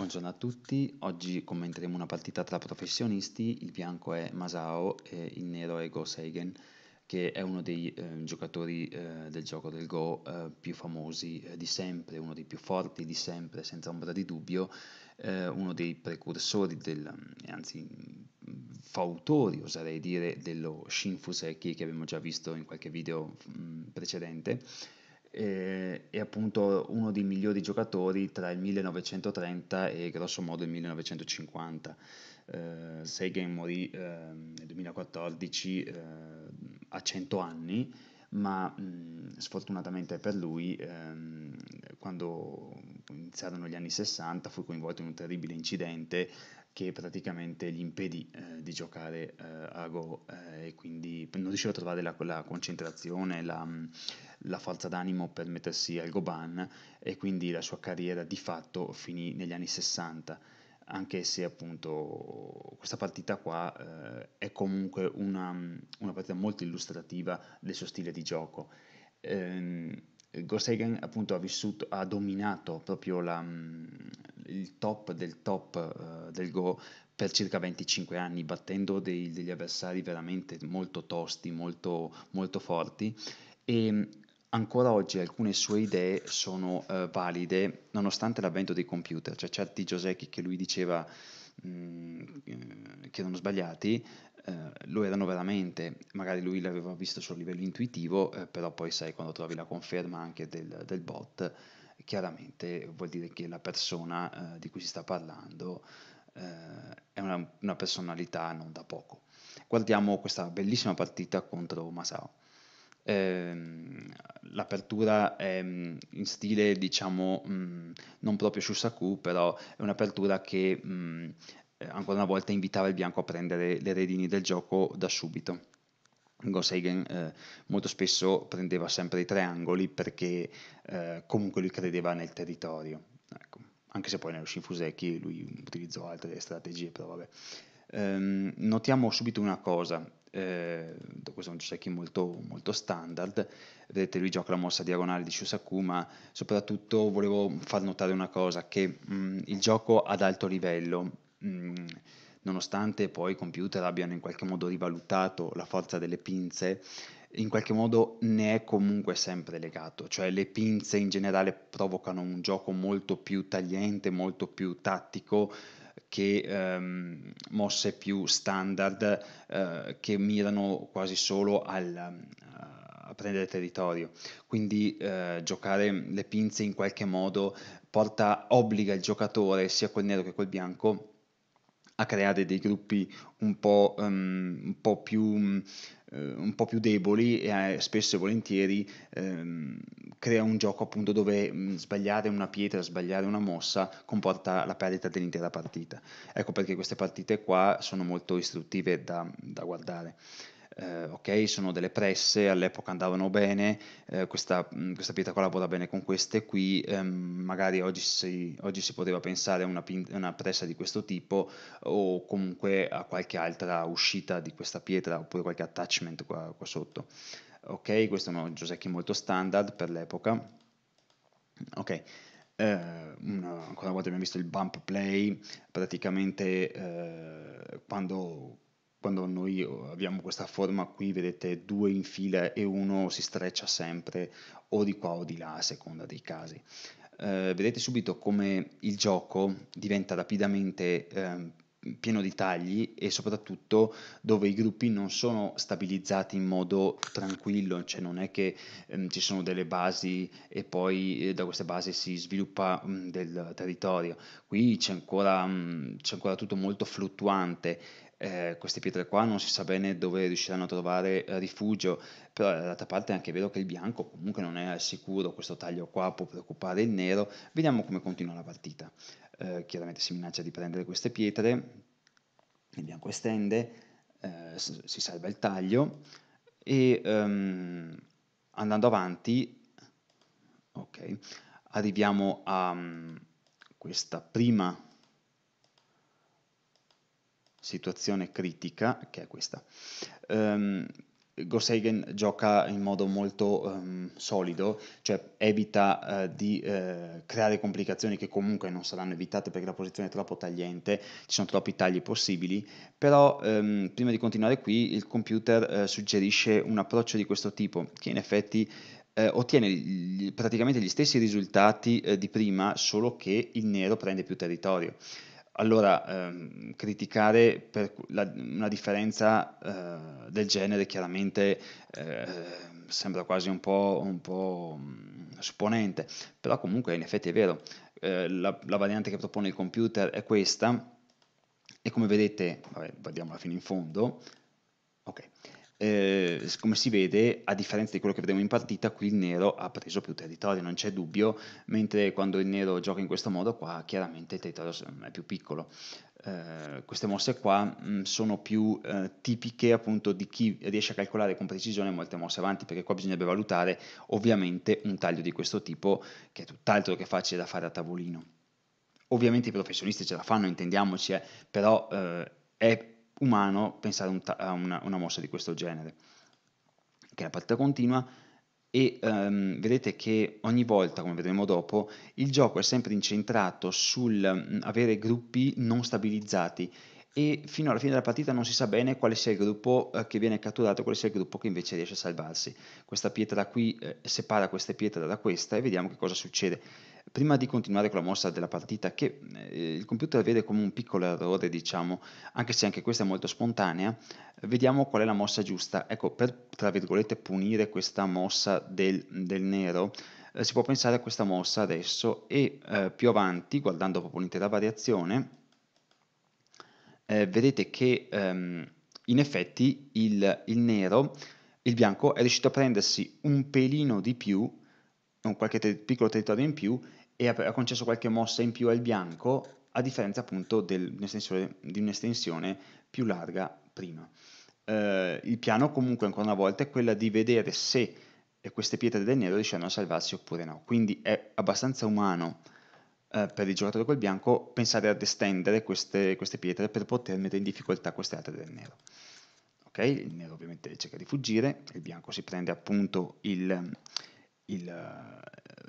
Buongiorno a tutti, oggi commenteremo una partita tra professionisti, il bianco è Masao e il nero è Go Seigen, che è uno dei eh, giocatori eh, del gioco del Go eh, più famosi eh, di sempre, uno dei più forti di sempre, senza ombra di dubbio, eh, uno dei precursori, del, anzi fautori oserei dire, dello Shinfuseki che abbiamo già visto in qualche video mh, precedente eh, è appunto uno dei migliori giocatori tra il 1930 e grosso modo il 1950. Eh, Sagan morì eh, nel 2014 eh, a 100 anni, ma mh, sfortunatamente per lui, ehm, quando iniziarono gli anni 60, fu coinvolto in un terribile incidente che praticamente gli impedì eh, di giocare eh, a Go eh, e quindi non riusciva a trovare la, la concentrazione, la, la, forza d'animo per mettersi al Goban e quindi la sua carriera di fatto finì negli anni 60 anche se appunto questa partita qua eh, è comunque una, una, partita molto illustrativa del suo stile di gioco. Eh, Ghost appunto ha vissuto, ha dominato proprio la, il top del top uh, del Go per circa 25 anni, battendo dei, degli avversari veramente molto tosti, molto, molto forti. E ancora oggi alcune sue idee sono uh, valide nonostante l'avvento dei computer, cioè certi Joseki che lui diceva mm, che erano sbagliati, uh, lo erano veramente, magari lui l'aveva visto a livello intuitivo, uh, però poi sai quando trovi la conferma anche del, del bot, chiaramente vuol dire che la persona eh, di cui si sta parlando eh, è una, una, personalità non da poco. Guardiamo questa bellissima partita contro Masao. Eh, l'apertura è mm, in stile diciamo mm, non proprio Shusaku però è un'apertura che mm, eh, ancora una volta invitava il bianco a prendere le redini del gioco da subito Goseigen eh, molto spesso prendeva sempre i triangoli perché eh, comunque lui credeva nel territorio, ecco. anche se poi nello Shinfuseki lui utilizzò altre strategie, però vabbè. Ehm, notiamo subito una cosa, eh, questo è un Joseki molto, molto standard, vedete lui gioca la mossa diagonale di Shusaku, ma soprattutto volevo far notare una cosa, che mh, il gioco ad alto livello, mh, nonostante poi i computer abbiano in qualche modo rivalutato la forza delle pinze, in qualche modo ne è comunque sempre legato, cioè le pinze in generale provocano un gioco molto più tagliente, molto più tattico che ehm, mosse più standard eh, che mirano quasi solo al, a prendere territorio. Quindi eh, giocare le pinze in qualche modo porta, obbliga il giocatore, sia quel nero che quel bianco, a creare dei gruppi un po', um, un po più, um, un po' più deboli e eh, spesso e volentieri um, crea un gioco appunto dove mm, sbagliare una pietra, sbagliare una mossa comporta la perdita dell'intera partita. Ecco perché queste partite qua sono molto istruttive da, da guardare eh, ok, sono delle presse, all'epoca andavano bene, eh, questa, mm, questa, pietra collabora bene con queste qui, ehm, magari oggi si, oggi si, poteva pensare a una, pin- una, pressa di questo tipo o comunque a qualche altra uscita di questa pietra oppure qualche attachment qua, qua sotto. Ok, questo è un Joseki molto standard per l'epoca. Ok. Eh, una, ancora una volta abbiamo visto il bump play, praticamente eh, quando quando noi abbiamo questa forma qui, vedete due in fila e uno si streccia sempre o di qua o di là a seconda dei casi. Eh, vedete subito come il gioco diventa rapidamente eh, pieno di tagli e soprattutto dove i gruppi non sono stabilizzati in modo tranquillo, cioè non è che ehm, ci sono delle basi e poi eh, da queste basi si sviluppa mh, del territorio. Qui c'è ancora, mh, c'è ancora tutto molto fluttuante eh, queste pietre qua non si sa bene dove riusciranno a trovare eh, rifugio, però dall'altra parte è anche vero che il bianco comunque non è al sicuro, questo taglio qua può preoccupare il nero, vediamo come continua la partita. Eh, chiaramente si minaccia di prendere queste pietre, il bianco estende, eh, si salva il taglio e um, andando avanti, ok, arriviamo a um, questa prima situazione critica, che è questa. Um, Goseigen gioca in modo molto um, solido, cioè evita uh, di uh, creare complicazioni che comunque non saranno evitate perché la posizione è troppo tagliente, ci sono troppi tagli possibili, però um, prima di continuare qui il computer uh, suggerisce un approccio di questo tipo che in effetti ottiene gli, praticamente gli stessi risultati di prima, solo che il nero prende più territorio. Allora, ehm, criticare per la, una differenza eh, del genere chiaramente eh, sembra quasi un po', un po' mm, supponente, però comunque in effetti è vero. Eh, la, la, variante che propone il computer è questa e come vedete, vabbè, vediamola fino in fondo, ok, eh, come si vede, a differenza di quello che vedremo in partita, qui il nero ha preso più territorio, non c'è dubbio, mentre quando il nero gioca in questo modo qua, chiaramente il territorio è più piccolo. Eh, queste mosse qua mh, sono più eh, tipiche appunto di chi riesce a calcolare con precisione molte mosse avanti, perché qua bisognerebbe valutare ovviamente un taglio di questo tipo, che è tutt'altro che facile da fare a tavolino. Ovviamente i professionisti ce la fanno, intendiamoci, eh, però eh, è umano pensare un a una, una, mossa di questo genere, che è la partita continua e um, vedete che ogni volta, come vedremo dopo, il gioco è sempre incentrato sul um, avere gruppi non stabilizzati e fino alla fine della partita non si sa bene quale sia il gruppo eh, che viene catturato e quale sia il gruppo che invece riesce a salvarsi. Questa pietra qui eh, separa queste pietre da questa e vediamo che cosa succede. Prima di continuare con la mossa della partita, che eh, il computer vede come un piccolo errore, diciamo, anche se anche questa è molto spontanea, vediamo qual è la mossa giusta. Ecco, per, tra virgolette, punire questa mossa del, del nero, eh, si può pensare a questa mossa adesso e eh, più avanti, guardando proprio l'intera variazione, eh, vedete che ehm, in effetti il, il nero, il bianco, è riuscito a prendersi un pelino di più, un qualche te- piccolo territorio in più, e ha, ha, concesso qualche mossa in più al bianco, a differenza appunto del, di un'estensione più larga prima. Eh, il piano comunque ancora una volta è quella di vedere se queste pietre del nero riescono a salvarsi oppure no, quindi è abbastanza umano eh, per il giocatore col bianco pensare ad estendere queste, queste, pietre per poter mettere in difficoltà queste altre del nero. Ok, il nero ovviamente cerca di fuggire, il bianco si prende appunto il, il,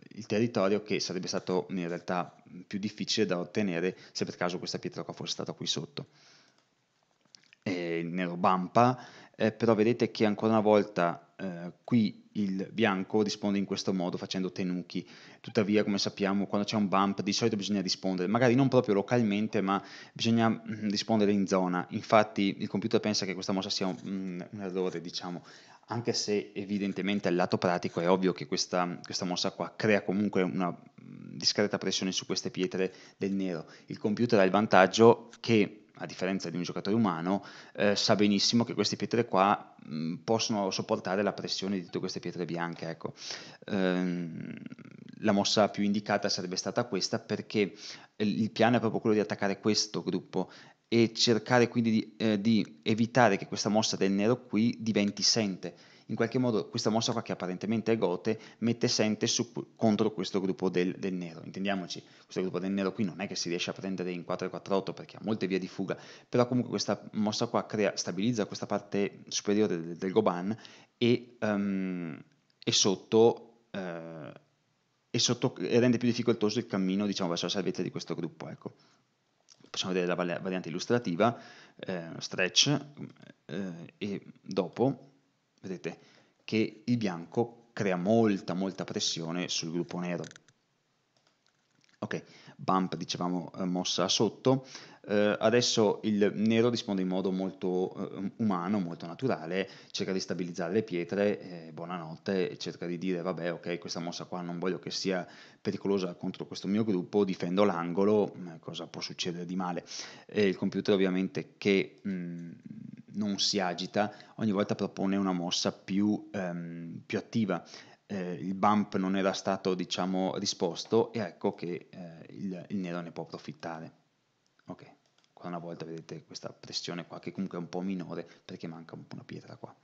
il territorio che sarebbe stato in realtà più difficile da ottenere se per caso questa pietra qua fosse stata qui sotto. E il nero bampa, eh, però vedete che ancora una volta eh, qui il bianco risponde in questo modo facendo tenuki, tuttavia come sappiamo quando c'è un bump di solito bisogna rispondere, magari non proprio localmente ma bisogna mm, rispondere in zona, infatti il computer pensa che questa mossa sia un, mm, un errore diciamo, anche se evidentemente al lato pratico è ovvio che questa, questa mossa qua crea comunque una mm, discreta pressione su queste pietre del nero, il computer ha il vantaggio che a differenza di un giocatore umano, eh, sa benissimo che queste pietre qua mh, possono sopportare la pressione di tutte queste pietre bianche. Ecco. Ehm, la mossa più indicata sarebbe stata questa perché il piano è proprio quello di attaccare questo gruppo e cercare quindi di, eh, di evitare che questa mossa del nero qui diventi sente in qualche modo questa mossa qua che apparentemente è Gote mette Sente su, contro questo gruppo del, del, nero. Intendiamoci, questo gruppo del nero qui non è che si riesce a prendere in 4-4-8 perché ha molte vie di fuga, però comunque questa mossa qua crea, stabilizza questa parte superiore del, del Goban e, um, e sotto... Uh, e, sotto, e rende più difficoltoso il cammino diciamo, verso la salvezza di questo gruppo. Ecco. Possiamo vedere la variante illustrativa, eh, stretch, eh, e dopo vedete che il bianco crea molta molta pressione sul gruppo nero. Ok, bump dicevamo eh, mossa sotto, eh, adesso il nero risponde in modo molto eh, umano, molto naturale, cerca di stabilizzare le pietre, eh, buonanotte, cerca di dire vabbè ok questa mossa qua non voglio che sia pericolosa contro questo mio gruppo, difendo l'angolo, cosa può succedere di male? E il computer ovviamente che mh, mm, non si agita, ogni volta propone una mossa più, ehm, più attiva. Eh, il bump non era stato diciamo, risposto e ecco che eh, il, il, nero ne può approfittare. Ok, qua una volta vedete questa pressione qua che comunque è un po' minore perché manca un po' una pietra qua.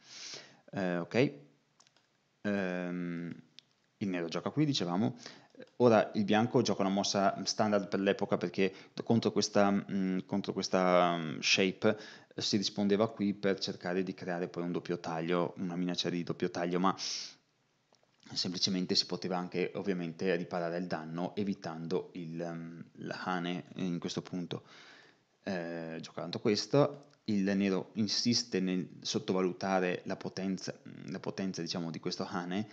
Eh, ok, ehm, il nero gioca qui dicevamo, Ora il bianco gioca una mossa standard per l'epoca perché contro questa, mh, mm, contro questa mm, shape eh, si rispondeva qui per cercare di creare poi un doppio taglio, una minaccia di doppio taglio, ma semplicemente si poteva anche ovviamente riparare il danno evitando il, la Hane in questo punto. Eh, giocando questo, il nero insiste nel sottovalutare la potenza, la potenza diciamo, di questo Hane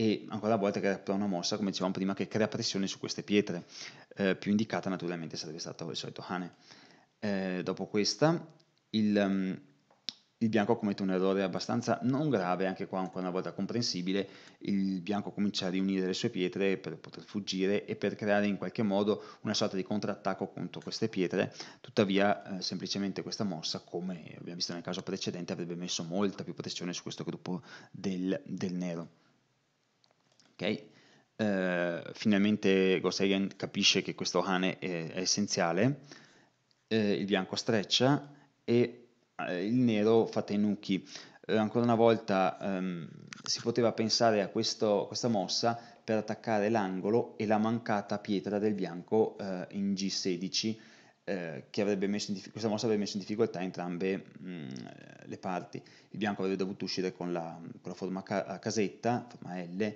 e ancora una volta crea una mossa, come dicevamo prima, che crea pressione su queste pietre. Eh, più indicata naturalmente sarebbe stato il solito Hane. Eh, dopo questa, il, um, il, bianco commette un errore abbastanza non grave, anche qua ancora una volta comprensibile, il bianco comincia a riunire le sue pietre per poter fuggire e per creare in qualche modo una sorta di contrattacco contro queste pietre, tuttavia eh, semplicemente questa mossa, come abbiamo visto nel caso precedente, avrebbe messo molta più pressione su questo gruppo del, del nero. Ok? Uh, finalmente Goseigen capisce che questo Hane è, è essenziale, uh, il bianco streccia e uh, il nero fa Tenuki. ancora una volta um, si poteva pensare a questo, questa mossa per attaccare l'angolo e la mancata pietra del bianco in G16 che avrebbe messo in questa mossa avrebbe messo in difficoltà entrambe mh, mm, le parti. Il bianco avrebbe dovuto uscire con la, con la forma a casetta, forma L,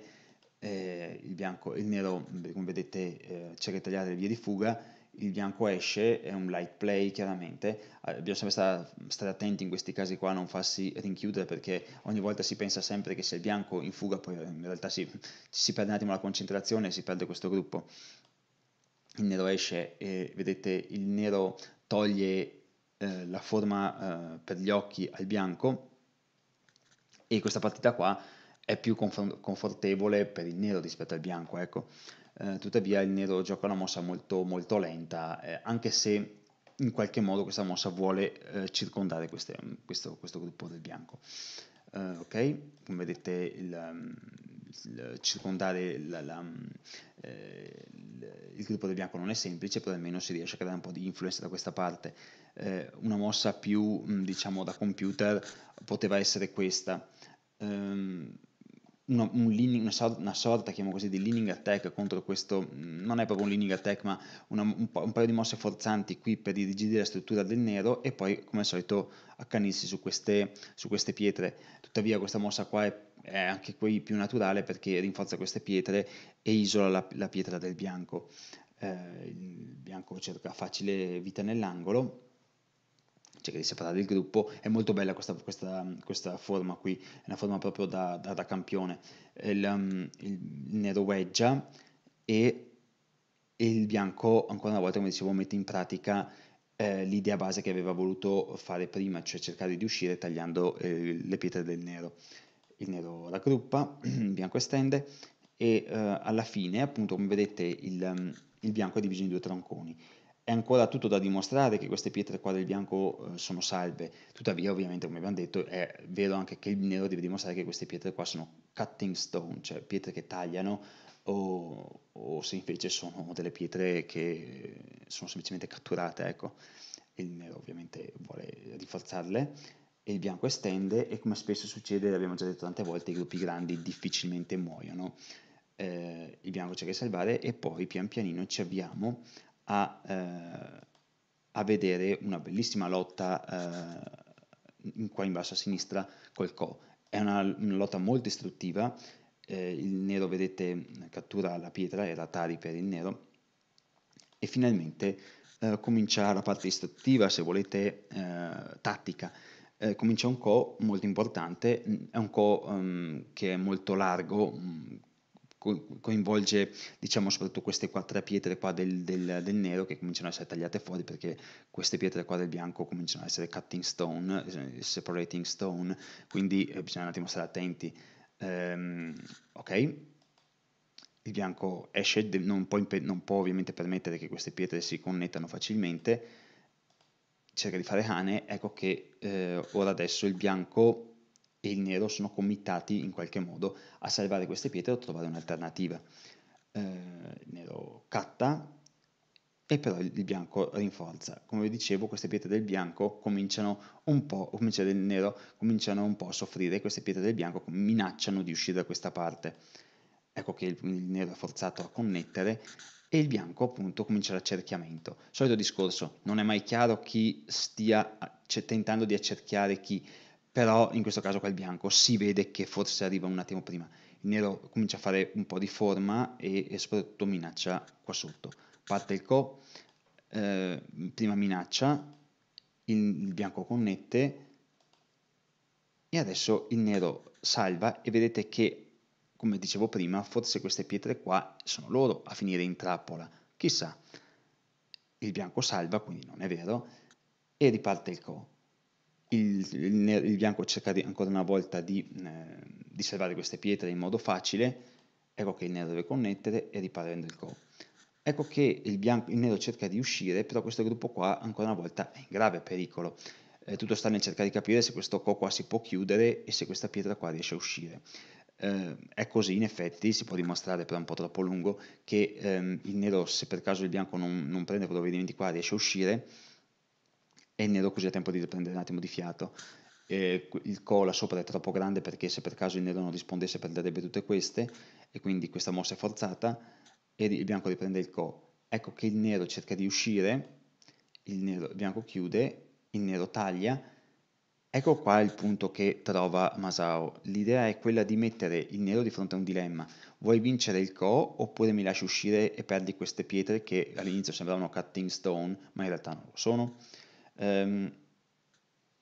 eh, il, bianco, il nero, come vedete, eh, cerca di tagliare le vie di fuga, il bianco esce, è un light play chiaramente, eh, bisogna sempre stare, stare, attenti in questi casi qua a non farsi rinchiudere perché ogni volta si pensa sempre che se il bianco in fuga poi in realtà si, si perde un attimo la concentrazione e si perde questo gruppo. Il nero esce e vedete il nero toglie eh, la forma eh, per gli occhi al bianco e questa partita qua è più confortevole per il nero rispetto al bianco, ecco. Eh, tuttavia il nero gioca una mossa molto, molto lenta, eh, anche se in qualche modo questa mossa vuole eh, circondare queste, questo, questo, gruppo del bianco. Uh, ok, come vedete il, il circondare la, la, eh, il, gruppo del bianco non è semplice, però almeno si riesce a creare un po' di influence da questa parte. Eh, una mossa più diciamo da computer poteva essere questa. Um, una, un leaning, una, sorta, una, sorta, chiamiamo così, di leaning attack contro questo, non è proprio un leaning attack, ma una, un, un, paio di mosse forzanti qui per irrigidire la struttura del nero e poi, come al solito, accanirsi su queste, su queste pietre. Tuttavia questa mossa qua è, è, anche qui più naturale perché rinforza queste pietre e isola la, la pietra del bianco. Eh, il bianco cerca facile vita nell'angolo cerca di separare il gruppo, è molto bella questa, questa, questa forma qui, è una forma proprio da, da, da campione, il, um, il, nero wedgia e, e, il bianco ancora una volta come dicevo mette in pratica eh, l'idea base che aveva voluto fare prima, cioè cercare di uscire tagliando eh, le pietre del nero. Il nero raggruppa, il bianco estende e eh, alla fine appunto come vedete il, il bianco è diviso in due tronconi è ancora tutto da dimostrare che queste pietre qua del bianco eh, sono salve, tuttavia ovviamente come abbiamo detto è vero anche che il nero deve dimostrare che queste pietre qua sono cutting stone, cioè pietre che tagliano o, o se invece sono delle pietre che sono semplicemente catturate, ecco. Il nero ovviamente vuole rinforzarle e il bianco estende e come spesso succede, l'abbiamo già detto tante volte, i gruppi grandi difficilmente muoiono. Eh, il bianco cerca di salvare e poi pian pianino ci avviamo a, eh, a vedere una bellissima lotta eh, qua in basso a sinistra col Co. È una, una lotta molto istruttiva, eh, il nero vedete cattura la pietra, era Tari per il nero, e finalmente eh, comincia la parte istruttiva, se volete, eh, tattica. Eh, comincia un co molto importante, è un co um, che è molto largo, coinvolge diciamo soprattutto queste quattro pietre qua del, del, del, nero che cominciano a essere tagliate fuori perché queste pietre qua del bianco cominciano a essere cutting stone, eh, separating stone, quindi eh, bisogna un attimo stare attenti. Um, ok? Il bianco esce, non può, non può ovviamente permettere che queste pietre si connettano facilmente, cerca di fare Hane, ecco che eh, ora adesso il bianco e il nero sono committati in qualche modo a salvare queste pietre o trovare un'alternativa. Eh, il nero catta e però il, bianco rinforza. Come vi dicevo, queste pietre del bianco cominciano un po', comincia del nero, cominciano un po' a soffrire, queste pietre del bianco minacciano di uscire da questa parte. ecco che il, il nero è forzato a connettere e il bianco appunto comincia l'accerchiamento. Solito discorso, non è mai chiaro chi stia tentando di accerchiare chi, però in questo caso qua il bianco si vede che forse arriva un attimo prima. Il nero comincia a fare un po' di forma e, e soprattutto minaccia qua sotto. Parte il co, eh, prima minaccia, il, il bianco connette e adesso il nero salva e vedete che come dicevo prima, forse queste pietre qua sono loro a finire in trappola, chissà. Il bianco salva, quindi non è vero, e riparte il co. Il, il, il bianco cerca di, ancora una volta di, eh, di, salvare queste pietre in modo facile, ecco che il nero deve connettere e riprende il co. Ecco che il, bianco, il nero cerca di uscire, però questo gruppo qua ancora una volta è in grave pericolo. Eh, tutto sta nel cercare di capire se questo co qua si può chiudere e se questa pietra qua riesce a uscire eh, è così in effetti, si può dimostrare però è un po' troppo lungo, che ehm, il nero se per caso il bianco non, non prende provvedimenti qua riesce a uscire e il nero così ha tempo di riprendere un attimo di fiato. Eh, il cola sopra è troppo grande perché se per caso il nero non rispondesse perderebbe tutte queste e quindi questa mossa è forzata e il bianco riprende il co. Ecco che il nero cerca di uscire, il, nero, il bianco chiude, il nero taglia Ecco qua il punto che trova Masao. L'idea è quella di mettere il nero di fronte a un dilemma. Vuoi vincere il Co oppure mi lasci uscire e perdi queste pietre che all'inizio sembravano cutting stone, ma in realtà non lo sono? Um,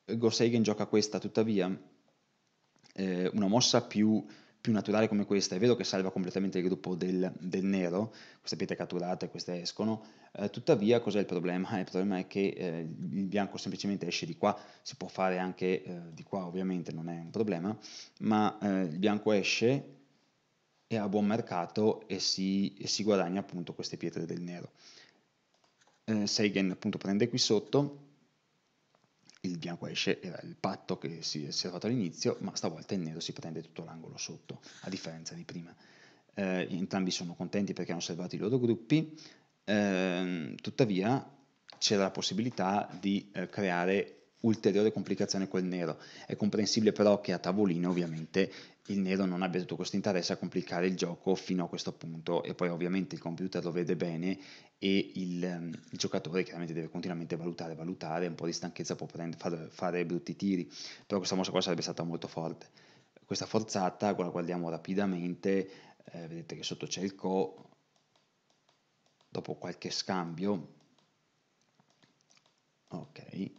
Goseigen gioca questa tuttavia eh, una mossa più più naturale come questa, è vero che salva completamente il gruppo del, del nero, queste pietre catturate, queste escono, eh, tuttavia cos'è il problema? Il problema è che eh, il bianco semplicemente esce di qua, si può fare anche eh, di qua ovviamente, non è un problema, ma eh, il bianco esce e ha buon mercato e si, e si guadagna appunto queste pietre del nero. Eh, Seigen appunto prende qui sotto, il bianco esce, era il patto che si è osservato all'inizio, ma stavolta il nero si prende tutto l'angolo sotto, a differenza di prima. Eh, entrambi sono contenti perché hanno osservato i loro gruppi, eh, tuttavia c'era la possibilità di eh, creare ulteriore complicazione col nero. È comprensibile però che a tavolino ovviamente il nero non abbia tutto questo interesse a complicare il gioco fino a questo punto e poi ovviamente il computer lo vede bene e il, ehm, il giocatore chiaramente deve continuamente valutare, valutare, un po' di stanchezza può prendere, fare, fare brutti tiri, però questa mossa qua sarebbe stata molto forte. Questa forzata, la guardiamo rapidamente, eh, vedete che sotto c'è il co, dopo qualche scambio, ok,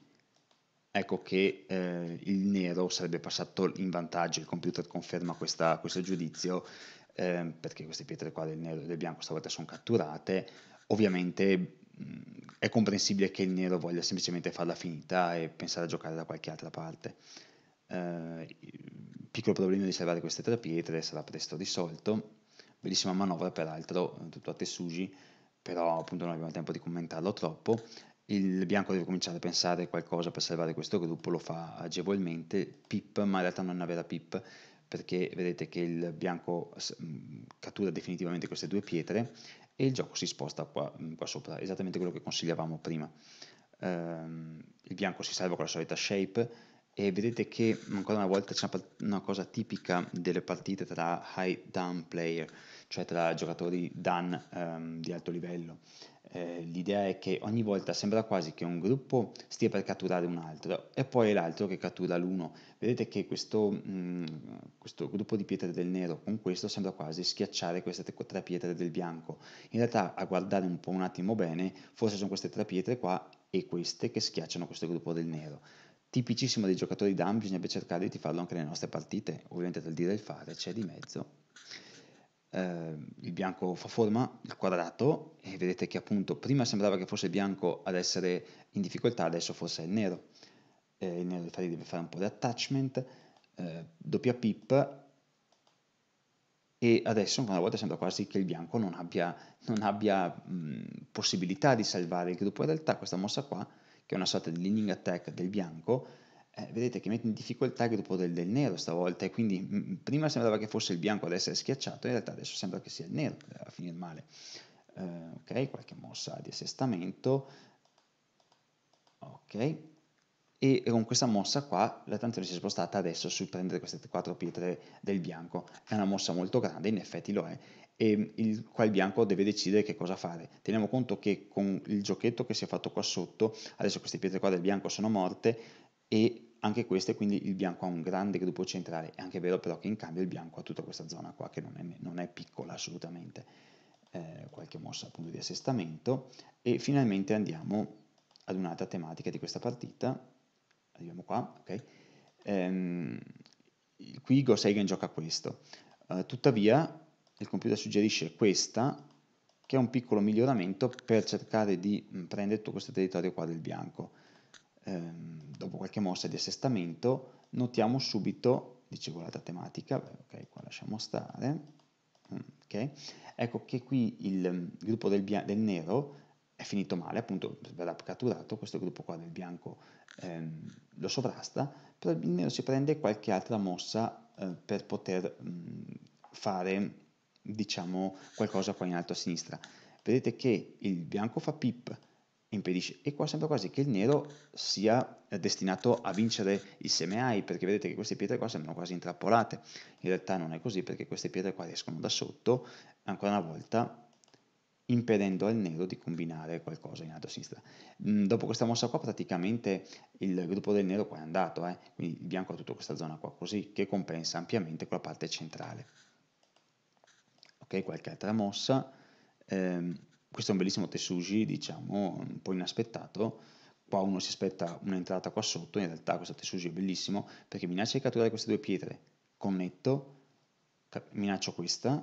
ecco che eh, il nero sarebbe passato in vantaggio, il computer conferma questa, questo giudizio, eh, perché queste pietre qua del nero e del bianco stavolta sono catturate, ovviamente mh, è comprensibile che il nero voglia semplicemente farla finita e pensare a giocare da qualche altra parte. Eh, piccolo problema di salvare queste tre pietre sarà presto risolto, bellissima manovra peraltro, tutto a Tessugi, però appunto non abbiamo tempo di commentarlo troppo, il bianco deve cominciare a pensare qualcosa per salvare questo gruppo, lo fa agevolmente, pip, ma in realtà non è vera pip, perché vedete che il bianco cattura definitivamente queste due pietre e il gioco si sposta qua, qua sopra, esattamente quello che consigliavamo prima. Um, il bianco si salva con la solita shape e vedete che ancora una volta c'è una, una cosa tipica delle partite tra high down player, cioè tra giocatori dan um, di alto livello eh, l'idea è che ogni volta sembra quasi che un gruppo stia per catturare un altro e poi è l'altro che cattura l'uno. Vedete che questo, mh, mm, questo, gruppo di pietre del nero con questo sembra quasi schiacciare queste tre pietre del bianco. In realtà a guardare un po' un attimo bene, forse sono queste tre pietre qua e queste che schiacciano questo gruppo del nero. Tipicissimo dei giocatori DAM, bisognerebbe cercare di farlo anche nelle nostre partite, ovviamente dal dire e il fare c'è di mezzo eh, il bianco fa forma, il quadrato, e vedete che appunto prima sembrava che fosse il bianco ad essere in difficoltà, adesso forse è il nero. Eh, il nero infatti deve fare un po' di attachment, eh, doppia pip, e adesso ancora una volta sembra quasi che il bianco non abbia, non abbia mh, possibilità di salvare il gruppo. In realtà questa mossa qua, che è una sorta di leaning attack del bianco, eh, vedete che mette in difficoltà il gruppo del, del nero stavolta e quindi mh, mm, prima sembrava che fosse il bianco ad essere schiacciato, in realtà adesso sembra che sia il nero a finire male. Eh, ok, qualche mossa di assestamento, ok, e con questa mossa qua l'attenzione si è spostata adesso sul prendere queste quattro pietre del bianco. È una mossa molto grande, in effetti lo è, e il, qua il bianco deve decidere che cosa fare. Teniamo conto che con il giochetto che si è fatto qua sotto, adesso queste pietre qua del bianco sono morte e anche queste, quindi il bianco ha un grande gruppo centrale, è anche vero però che in cambio il bianco ha tutta questa zona qua che non è, non è piccola assolutamente, eh, qualche mossa appunto di assestamento. E finalmente andiamo ad un'altra tematica di questa partita, arriviamo qua, ok, ehm, qui Goseigen gioca questo, uh, tuttavia il computer suggerisce questa che è un piccolo miglioramento per cercare di mm, prendere tutto questo territorio qua del bianco ehm, dopo qualche mossa di assestamento, notiamo subito, dicevo l'altra tematica, ok, qua lasciamo stare, mm, ok, ecco che qui il, il gruppo del, del, nero è finito male, appunto verrà catturato, questo gruppo qua del bianco ehm, lo sovrasta, però il nero si prende qualche altra mossa eh, per poter mh, mm, fare, diciamo, qualcosa qua in alto a sinistra. Vedete che il bianco fa pip, impedisce. E qua sembra quasi che il nero sia eh, destinato a vincere il seme perché vedete che queste pietre qua sembrano quasi intrappolate. In realtà non è così, perché queste pietre qua escono da sotto, ancora una volta impedendo al nero di combinare qualcosa in alto a sinistra. Mm, dopo questa mossa qua praticamente il gruppo del nero qua è andato, eh? quindi il bianco ha tutta questa zona qua così, che compensa ampiamente quella parte centrale. Ok, qualche altra mossa. Ehm, questo è un bellissimo Tesuji, diciamo, un po' inaspettato. Qua uno si aspetta un'entrata qua sotto, in realtà questo Tesuji è bellissimo perché minaccia di catturare queste due pietre, connetto, minaccio questa,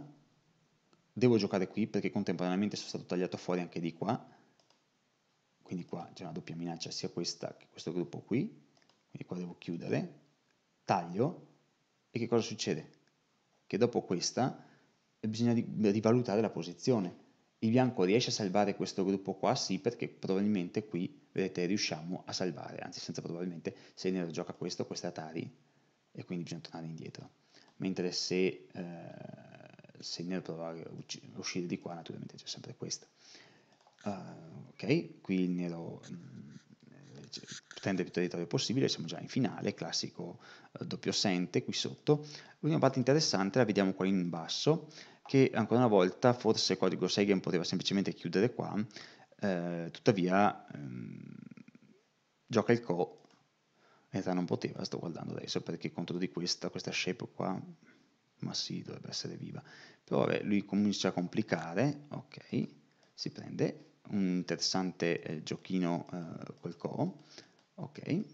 devo giocare qui perché contemporaneamente sono stato tagliato fuori anche di qua, quindi qua c'è una doppia minaccia sia questa che questo gruppo qui, quindi qua devo chiudere, taglio, e che cosa succede? Che dopo questa bisogna rivalutare la posizione, il bianco riesce a salvare questo gruppo qua? Sì, perché probabilmente qui, vedete, riusciamo a salvare, anzi senza probabilmente, se il nero gioca questo, questo è Atari, e quindi bisogna tornare indietro. Mentre se, eh, se il nero prova a uscire di qua, naturalmente c'è sempre questo. Uh, ok, qui il nero mm, prende più territorio possibile, siamo già in finale, classico uh, doppio sente qui sotto. L'unica parte interessante la vediamo qua in basso, che ancora una volta forse codico Seigen poteva semplicemente chiudere qua, eh, tuttavia ehm, gioca il co, in realtà non poteva, sto guardando adesso perché contro di questa, questa shape qua, ma sì, dovrebbe essere viva, però vabbè, lui comincia a complicare, ok, si prende un interessante eh, giochino eh, col co, ok,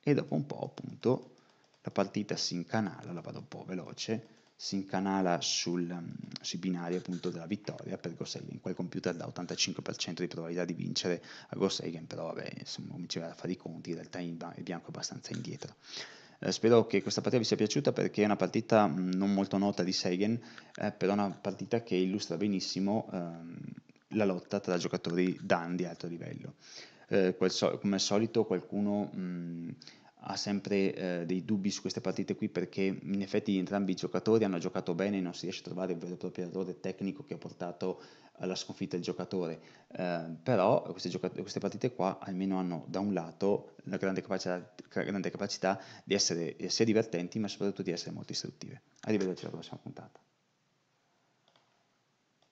e dopo un po' appunto la partita si incanala, la vado un po' veloce, si incanala sul, um, sui binari appunto della vittoria per Goseigen. Quel computer dà 85% di probabilità di vincere a Goseigen, però vabbè, insomma, cominciava a fare i conti, in realtà il bianco è abbastanza indietro. Eh, spero che questa partita vi sia piaciuta perché è una partita mm, non molto nota di Seigen, eh, però una partita che illustra benissimo ehm, la lotta tra giocatori dan di alto livello. Eh, so- come al solito qualcuno... Mh, mm, ha sempre eh, dei dubbi su queste partite qui perché in effetti entrambi i giocatori hanno giocato bene e non si riesce a trovare il vero e proprio errore tecnico che ha portato alla sconfitta del giocatore, eh, però queste, giocat- queste, partite qua almeno hanno da un lato la grande capacità, grande capacità di essere sia divertenti ma soprattutto di essere molto istruttive. Arrivederci alla prossima puntata.